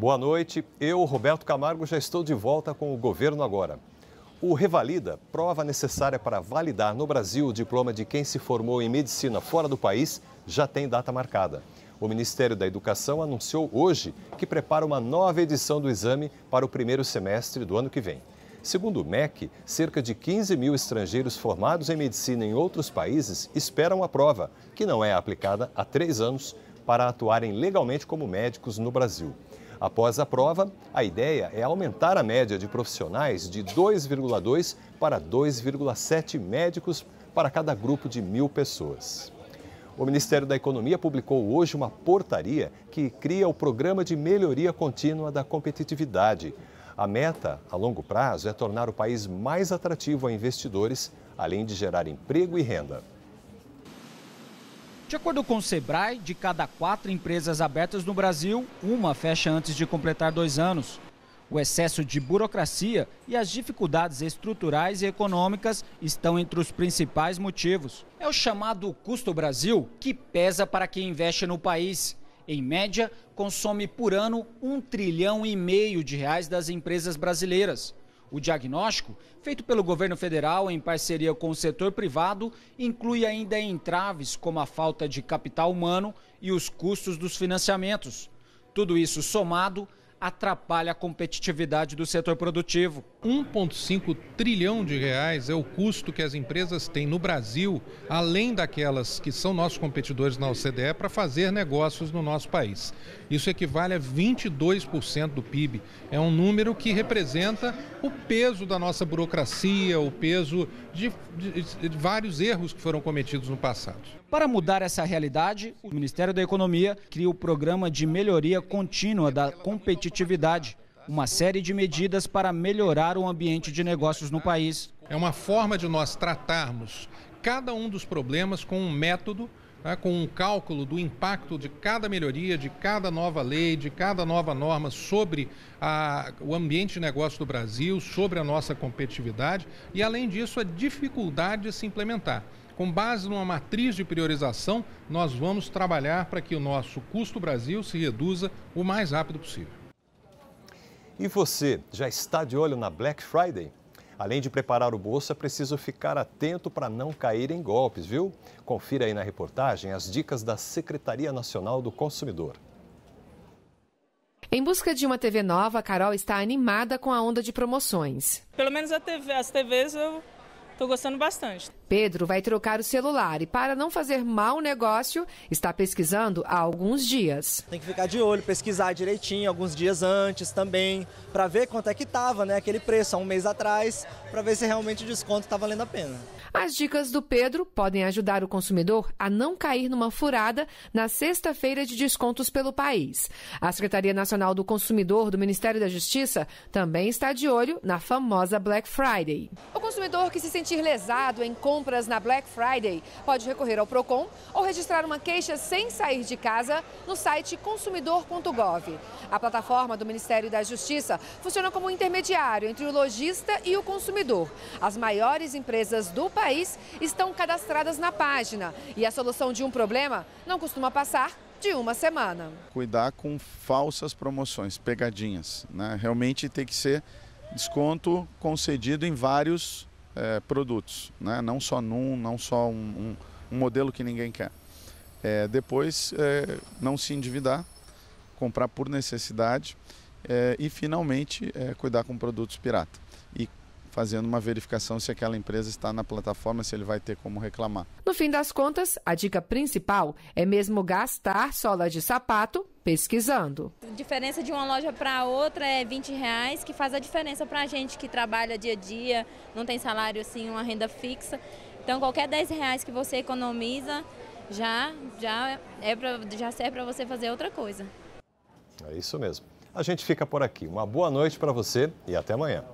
Boa noite. Eu, Roberto Camargo, já estou de volta com o governo agora. O Revalida, prova necessária para validar no Brasil o diploma de quem se formou em medicina fora do país, já tem data marcada. O Ministério da Educação anunciou hoje que prepara uma nova edição do exame para o primeiro semestre do ano que vem. Segundo o MEC, cerca de 15 mil estrangeiros formados em medicina em outros países esperam a prova, que não é aplicada há três anos, para atuarem legalmente como médicos no Brasil. Após a prova, a ideia é aumentar a média de profissionais de 2,2 para 2,7 médicos para cada grupo de mil pessoas. O Ministério da Economia publicou hoje uma portaria que cria o Programa de Melhoria Contínua da Competitividade. A meta, a longo prazo, é tornar o país mais atrativo a investidores, além de gerar emprego e renda. De acordo com o Sebrae, de cada quatro empresas abertas no Brasil, uma fecha antes de completar dois anos. O excesso de burocracia e as dificuldades estruturais e econômicas estão entre os principais motivos. É o chamado custo Brasil que pesa para quem investe no país. Em média, consome por ano um trilhão e meio de reais das empresas brasileiras. O diagnóstico, feito pelo governo federal em parceria com o setor privado, inclui ainda entraves como a falta de capital humano e os custos dos financiamentos. Tudo isso somado atrapalha a competitividade do setor produtivo. 1,5 trilhão de reais é o custo que as empresas têm no Brasil, além daquelas que são nossos competidores na OCDE, para fazer negócios no nosso país. Isso equivale a 22% do PIB. É um número que representa o peso da nossa burocracia, o peso de, de, de vários erros que foram cometidos no passado. Para mudar essa realidade, o Ministério da Economia cria o Programa de Melhoria Contínua da Competitividade, uma série de medidas para melhorar o ambiente de negócios no país. É uma forma de nós tratarmos cada um dos problemas com um método né, com um cálculo do impacto de cada melhoria, de cada nova lei, de cada nova norma sobre a, o ambiente de negócio do Brasil, sobre a nossa competitividade e, além disso, a dificuldade de se implementar. Com base numa matriz de priorização, nós vamos trabalhar para que o nosso custo Brasil se reduza o mais rápido possível. E você já está de olho na Black Friday? Além de preparar o bolso, é preciso ficar atento para não cair em golpes, viu? Confira aí na reportagem as dicas da Secretaria Nacional do Consumidor. Em busca de uma TV nova, a Carol está animada com a onda de promoções. Pelo menos TV, as TVs eu estou gostando bastante. Pedro vai trocar o celular e, para não fazer mau negócio, está pesquisando há alguns dias. Tem que ficar de olho, pesquisar direitinho, alguns dias antes também, para ver quanto é que estava, né, aquele preço há um mês atrás, para ver se realmente o desconto está valendo a pena. As dicas do Pedro podem ajudar o consumidor a não cair numa furada na sexta-feira de descontos pelo país. A Secretaria Nacional do Consumidor do Ministério da Justiça também está de olho na famosa Black Friday. O consumidor que se sentir lesado em compras compras na Black Friday, pode recorrer ao Procon ou registrar uma queixa sem sair de casa no site consumidor.gov. A plataforma do Ministério da Justiça funciona como intermediário entre o lojista e o consumidor. As maiores empresas do país estão cadastradas na página e a solução de um problema não costuma passar de uma semana. Cuidar com falsas promoções, pegadinhas. Né? Realmente tem que ser desconto concedido em vários é, produtos, né? não só num, não só um, um, um modelo que ninguém quer. É, depois, é, não se endividar, comprar por necessidade é, e, finalmente, é, cuidar com produtos pirata. Fazendo uma verificação se aquela empresa está na plataforma, se ele vai ter como reclamar. No fim das contas, a dica principal é mesmo gastar sola de sapato pesquisando. A diferença de uma loja para outra é 20 reais, que faz a diferença para a gente que trabalha dia a dia, não tem salário assim, uma renda fixa. Então qualquer 10 reais que você economiza já, já, é pra, já serve para você fazer outra coisa. É isso mesmo. A gente fica por aqui. Uma boa noite para você e até amanhã.